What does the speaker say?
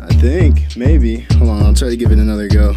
I think, maybe. Hold on, I'll try to give it another go.